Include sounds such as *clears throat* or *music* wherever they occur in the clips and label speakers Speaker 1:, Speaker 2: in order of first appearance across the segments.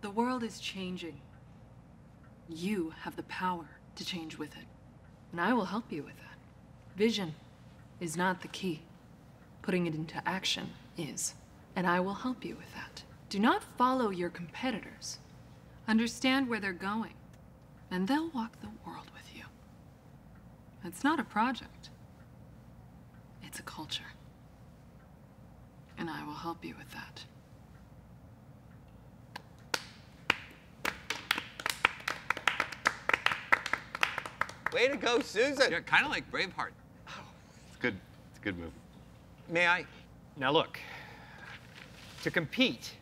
Speaker 1: The world is changing. You have the power to change with it. And I will help you with that. Vision is not the key. Putting it into action is. And I will help you with that. Do not follow your competitors. Understand where they're going. And they'll walk the world with you. It's not a project. It's a culture. And I will help you with that.
Speaker 2: Way to go, Susan.
Speaker 3: Yeah, kind of like Braveheart. Oh.
Speaker 4: It's good. It's a good move.
Speaker 2: May I?
Speaker 5: Now look, to compete,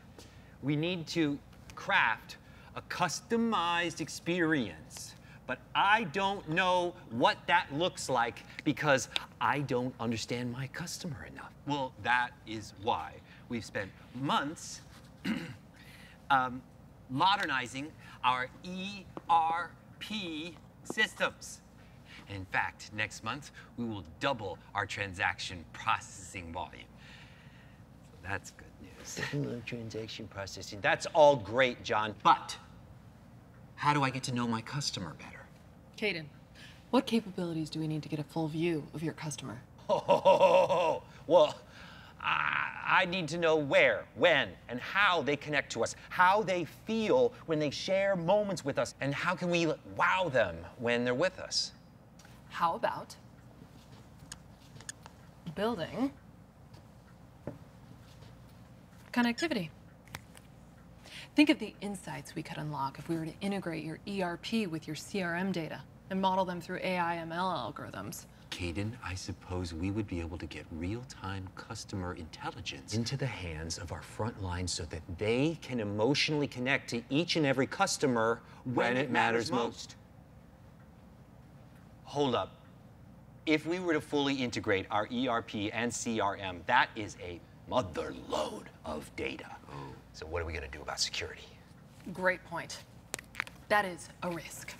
Speaker 5: we need to craft a customized experience. But I don't know what that looks like because I don't understand my customer enough.
Speaker 3: Well, that is why we've spent months *clears throat* um, modernizing our ERP systems. In fact, next month, we will double our transaction processing volume. So that's good news.
Speaker 5: Transaction processing. That's all great, John. But how do I get to know my customer better?
Speaker 1: Kaden, what capabilities do we need to get a full view of your customer?
Speaker 5: Oh, *laughs* well, I, I need to know where, when, and how they connect to us, how they feel when they share moments with us, and how can we wow them when they're with us.
Speaker 1: How about building connectivity? Think of the insights we could unlock if we were to integrate your ERP with your CRM data and model them through AI ML algorithms.
Speaker 3: Kaden, I suppose we would be able to get real-time customer intelligence
Speaker 5: Into the hands of our front line so that they can emotionally connect to each and every customer when, it matters most. Hold up. If we were to fully integrate our ERP and CRM, that is a mother lode of data. Oh. So what are we going to do about security?
Speaker 1: Great point. That is a risk.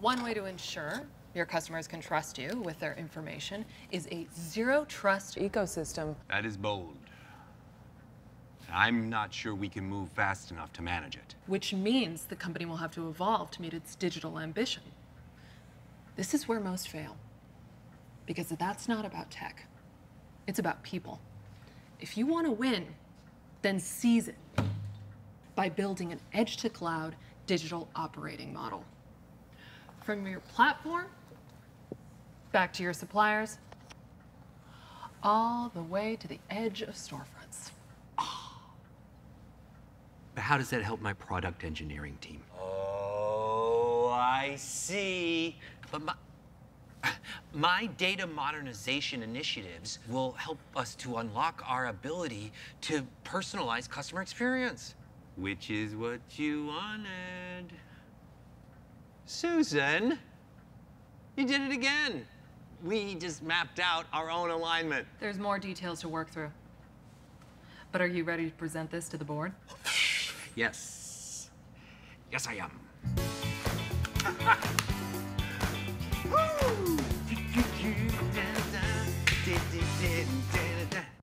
Speaker 1: One way to ensure your customers can trust you with their information is a zero trust ecosystem.
Speaker 3: That is bold. I'm not sure we can move fast enough to manage it.
Speaker 1: which means the company will have to evolve to meet its digital ambition. This is where most fail, because that's not about tech, it's about people. If you want to win, then seize it by building an edge to cloud digital operating model. From your platform back to your suppliers, all the way to the edge of storefronts. Ah.
Speaker 3: But how does that help my product engineering team?
Speaker 5: Oh, I see.
Speaker 3: But my, *sighs* my data modernization initiatives will help us to unlock our ability to personalize customer experience, which is what you wanted. Susan, you did it again. We just mapped out our own alignment.
Speaker 1: There's more details to work through. But are you ready to present this to the board?
Speaker 3: Yes. Yes, I am. *laughs*